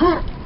哼。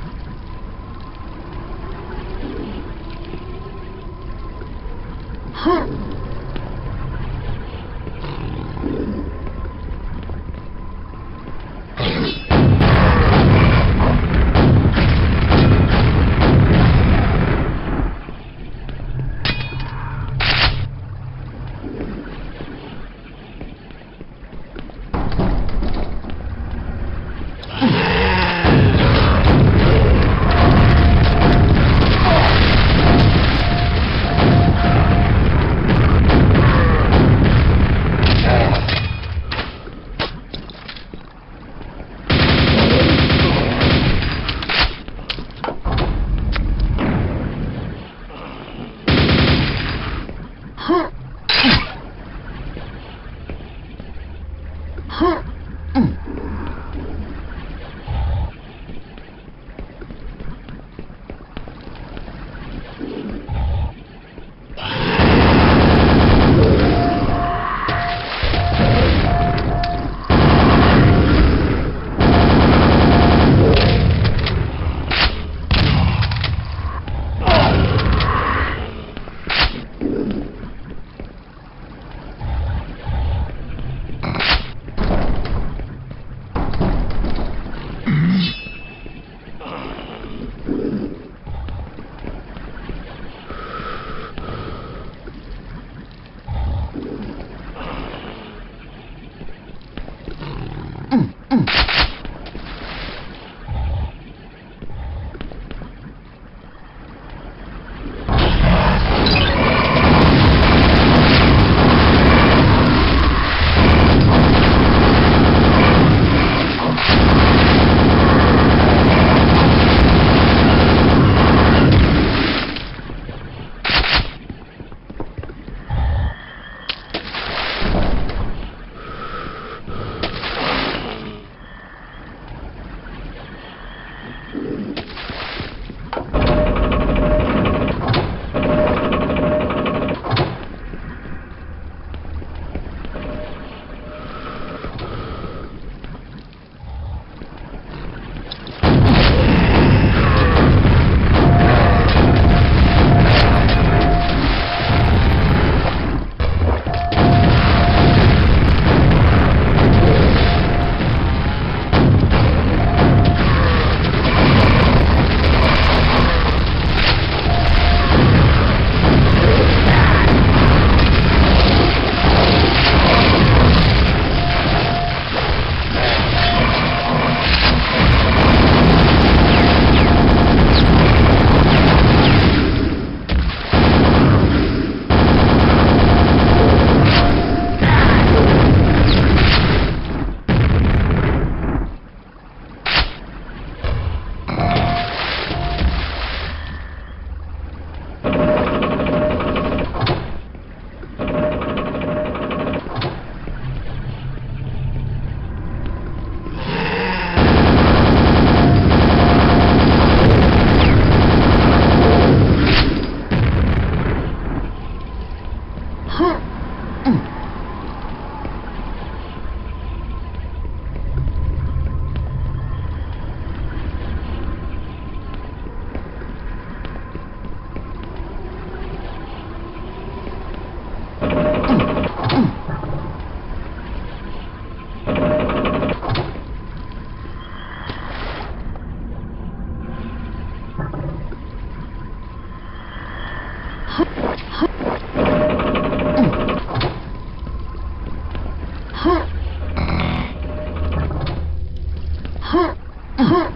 Huh? Huh?